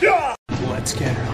Yeah. Let's get her.